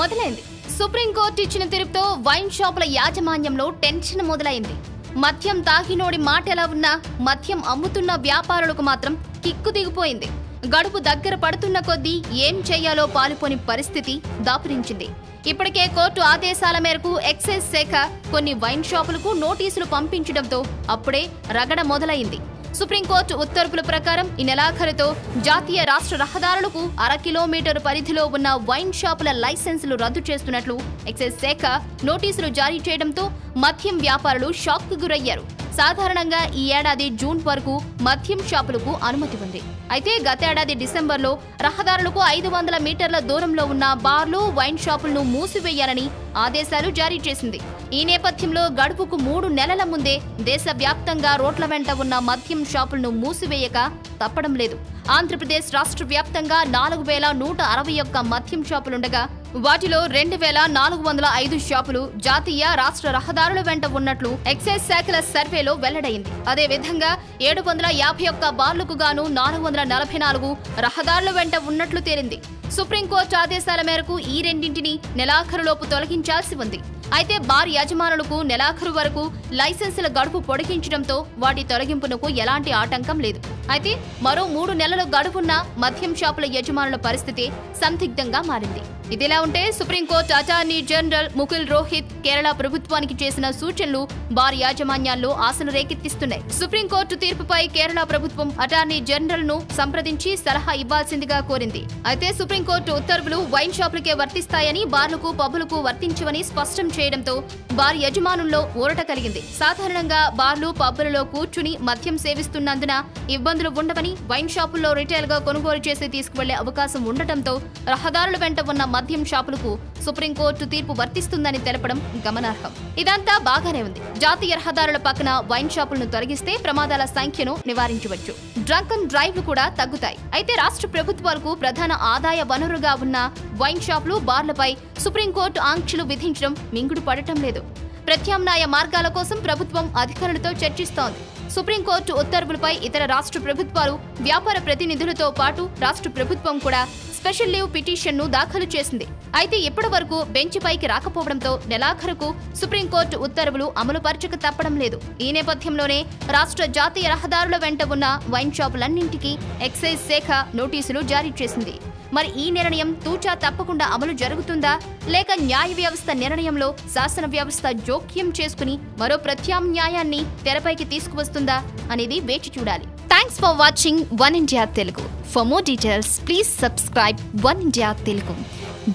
మొదలైంది. సుప్రీంకోర్టు ఇచ్చిన తీర్పుతో వైన్ షాపుల యాజమాన్యంలో టెన్షన్ మొదలైంది. మద్యం తాగినోడి మాట ఎలా ఉన్నా మద్యం అమ్ముతున్న వ్యాపారులకు మాత్రం కిక్కు దిగిపోయింది. గడుపు దగ్గర పడుతున్న కొద్దీ ఏం చేయాలో పాలుపోని పరిస్థితి దాపురించింది. ఇప్పటికే కోర్టు ఆదేశాల మేరకు ఎక్సైజ్ శాఖ కొన్ని వైన్ షాపులకు నోటీసులు పంపించడంతో అప్పుడే రగడ మొదలైంది. సుప్రీంకోర్టు ఉత్తర్వుల ప్రకారం ఈ నెలాఖరుతో జాతీయ రాష్ట్ర రహదారులకు అర కిలోమీటరు పరిధిలో ఉన్న వైన్ షాపుల లైసెన్సులు రద్దు చేస్తున్నట్లు ఎక్సైజ్ శాఖ నోటీసులు జారీ చేయడంతో మద్యం వ్యాపారులు షాక్కు గురయ్యారు. సాధారణంగా ఈ ఏడాది జూన్ వరకు మద్యం షాపులకు అనుమతి ఉంది. అయితే గతేడాది డిసెంబర్లో రహదారులకు ఐదు వందల మీటర్ల దూరంలో ఉన్న బార్లు వైన్ షాపులను మూసివేయాలని ఆదేశాలు జారీ చేసింది. ఈ నేపథ్యంలో గడుపుకు మూడు నెలల ముందే దేశవ్యాప్తంగా రోడ్ల వెంట ఉన్న మద్యం షాపులను మూసివేయక తప్పడం లేదు. ఆంధ్రప్రదేశ్ రాష్ట్ర వ్యాప్తంగా నాలుగు వేల నూట అరవై ఒక్క మద్యం షాపులుండగా వాటిలో రెండు వేల నాలుగు వందల ఐదు షాపులు జాతీయ రాష్ట్ర రహదారుల వెంట ఉన్నట్లు ఎక్సైజ్ శాఖల సర్వేలో వెల్లడైంది. అదే విధంగా ఏడు వందల యాభై ఒక్క బార్లకు గాను నాలుగు వందల నలభై నాలుగు రహదారుల వెంట ఉన్నట్లు తేలింది. సుప్రీంకోర్టు ఆదేశాల మేరకు ఈ రెండింటిని నెలాఖరులోపు తొలగించాల్సి ఉంది. అయితే బార్ యజమానులకు నెలాఖరు వరకు లైసెన్సుల గడువు పొడిగించడంతో వాటి తొలగింపునకు ఎలాంటి ఆటంకం లేదు. అయితే మరో మూడు నెలల గడువున్న మద్యం షాపుల యజమానుల పరిస్థితి సందిగ్ధంగా మారింది. ఇదిలా ఉంటే supreme court attorney general Mukul Rohatgi Kerala ప్రభుత్వానికి చేసిన సూచనలు బార్ యాజమాన్యాల్లో ఆశలు రేకెత్తిస్తున్నాయి. సుప్రీంకోర్టు తీర్పుపై కేరళ ప్రభుత్వం అటార్నీ జనరల్ను సంప్రదించి సలహా ఇవ్వాల్సిందిగా కోరింది. అయితే సుప్రీంకోర్టు ఉత్తర్వులు వైన్ షాపులకే వర్తిస్తాయని బార్లకు పబ్బులకు వర్తించవని స్పష్టం చేయడంతో బార్ యజమానుల్లో ఊరట కలిగింది. సాధారణంగా బార్లు పబ్బులలో కూర్చుని మద్యం సేవిస్తున్నందున ఇబ్బందులు ఉండవని వైన్ షాపుల్లో రిటైల్గా కొనుగోలు చేసి తీసుకువెళ్ళే అవకాశం ఉండటంతో రహదారుల వెంట ఉన్న మద్యం షాపులకు సుప్రీంకోర్టు తీర్పు వర్తిస్తుందని తెలపడం గమనార్హం. ఇదంతా బాగానే ఉంది. జాతీయ రహదారుల పక్కన వైన్ షాపులను తొలగిస్తే ప్రమాదాల సంఖ్యను నివారించవచ్చు. డ్రంక్ అండ్ డ్రైవ్లు కూడా తగ్గుతాయి. అయితే రాష్ట్ర ప్రభుత్వాలకు ప్రధాన ఆదాయ వనరుగా ఉన్న వైన్ షాపులు బార్లపై సుప్రీంకోర్టు ఆంక్షలు విధించడం మింగుడు పడటం లేదు. ప్రత్యామ్నాయ మార్గాల కోసం ప్రభుత్వం అధికారులతో చర్చిస్తోంది. సుప్రీంకోర్టు ఉత్తర్వులపై ఇతర రాష్ట్ర ప్రభుత్వాలు వ్యాపార ప్రతినిధులతో పాటు రాష్ట్ర ప్రభుత్వం కూడా స్పెషల్ లీవ్ పిటిషన్ను దాఖలు చేసింది. అయితే ఇప్పటి వరకు బెంచ్ పైకి రాకపోవడంతో నెలాఖరుకు సుప్రీంకోర్టు ఉత్తర్వులు అమలు పరచక తప్పడం లేదు. ఈ నేపథ్యంలోనే రాష్ట్ర జాతీయ రహదారుల వెంట ఉన్న వైన్ షాపులన్నింటికీ ఎక్సైజ్ శాఖ నోటీసులు జారీ చేసింది. మరి ఈ నిర్ణయం తూచా తప్పకుండా అమలు జరుగుతుందా? లేక న్యాయ వ్యవస్థ నిర్ణయంలో శాసన వ్యవస్థ జోక్యం చేసుకుని మరో ప్రత్యామ్నాయాన్ని తెరపైకి తీసుకువస్తుంది వస్తుందా అనేది వేచి చూడాలి. Thanks for watching one India Telugu for more details please subscribe one India Telugu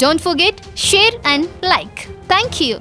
don't forget share and like thank you